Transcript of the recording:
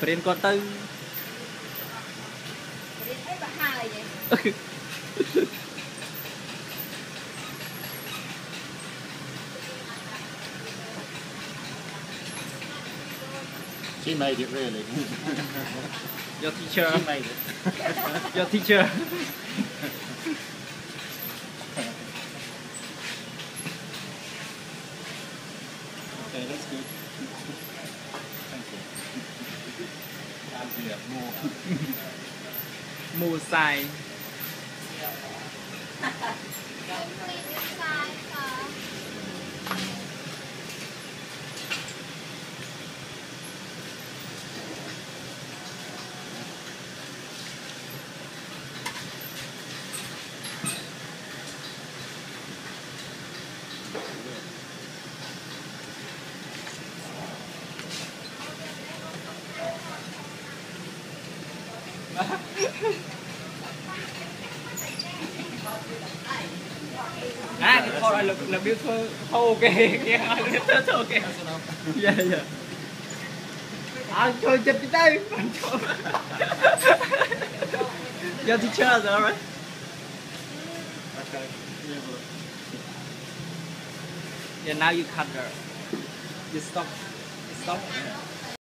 ព្រៀនគាត់ទៅ រៀនអីបើហើយទេ She made it really. your teacher She made it. your teacher Okay, that's good. เสียบโมหมูไซ Please decide. Ah, cái kho này là, là ok, Yeah, hai ok Dạ, dạ À, trời alright Okay, yeah, now you cut her. You stop. You stop.